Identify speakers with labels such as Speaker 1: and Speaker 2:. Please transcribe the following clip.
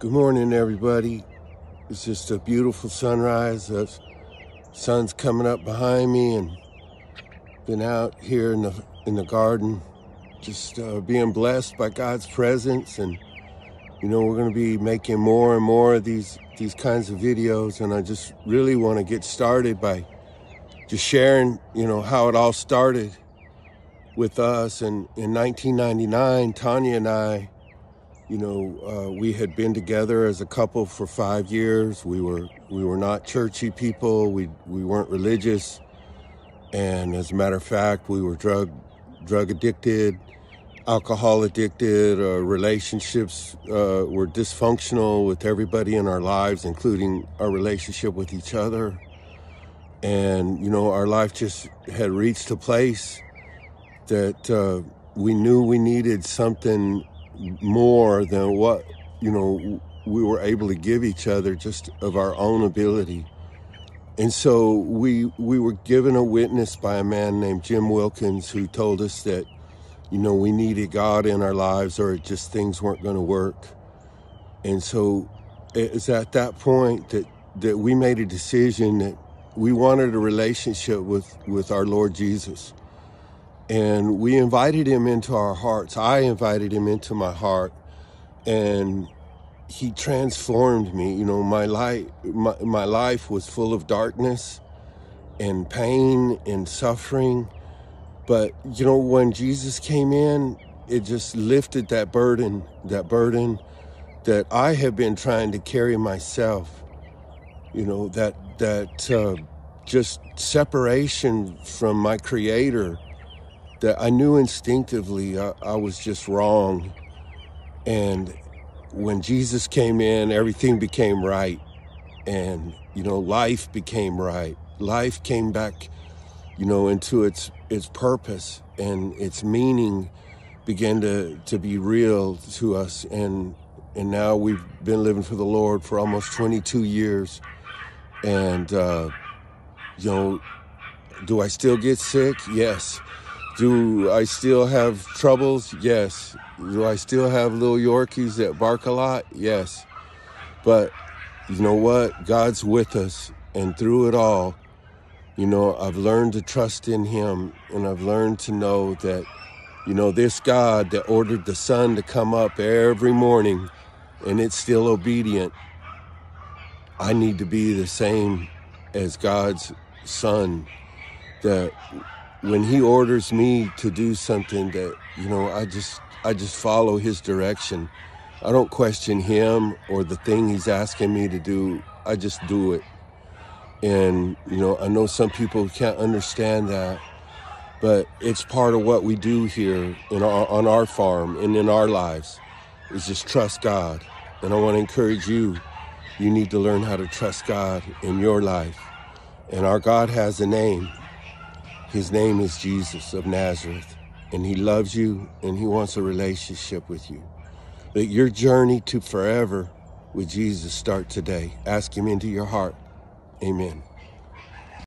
Speaker 1: Good morning, everybody. It's just a beautiful sunrise. The sun's coming up behind me, and been out here in the in the garden, just uh, being blessed by God's presence. And you know, we're going to be making more and more of these these kinds of videos. And I just really want to get started by just sharing, you know, how it all started with us. And in 1999, Tanya and I you know, uh, we had been together as a couple for five years. We were we were not churchy people. We we weren't religious, and as a matter of fact, we were drug drug addicted, alcohol addicted. Our relationships uh, were dysfunctional with everybody in our lives, including our relationship with each other. And you know, our life just had reached a place that uh, we knew we needed something more than what you know we were able to give each other just of our own ability. And so we we were given a witness by a man named Jim Wilkins who told us that you know we needed God in our lives or just things weren't going to work. And so it's at that point that that we made a decision that we wanted a relationship with with our Lord Jesus and we invited him into our hearts. I invited him into my heart, and he transformed me. You know, my life, my, my life was full of darkness and pain and suffering. But, you know, when Jesus came in, it just lifted that burden, that burden that I have been trying to carry myself. You know, that, that, uh, just separation from my creator that I knew instinctively I, I was just wrong. And when Jesus came in, everything became right. And, you know, life became right. Life came back, you know, into its its purpose and its meaning began to, to be real to us. And and now we've been living for the Lord for almost 22 years. And, uh, you know, do I still get sick? Yes. Do I still have troubles? Yes. Do I still have little Yorkies that bark a lot? Yes. But you know what? God's with us. And through it all, you know, I've learned to trust in Him and I've learned to know that, you know, this God that ordered the sun to come up every morning and it's still obedient, I need to be the same as God's son that when he orders me to do something that you know i just i just follow his direction. I don't question him or the thing he's asking me to do. I just do it. And you know i know some people can't understand that but it's part of what we do here in our, on our farm and in our lives is just trust god. And i want to encourage you you need to learn how to trust god in your life. And our god has a name his name is Jesus of Nazareth, and he loves you and he wants a relationship with you. Let your journey to forever with Jesus start today. Ask him into your heart. Amen.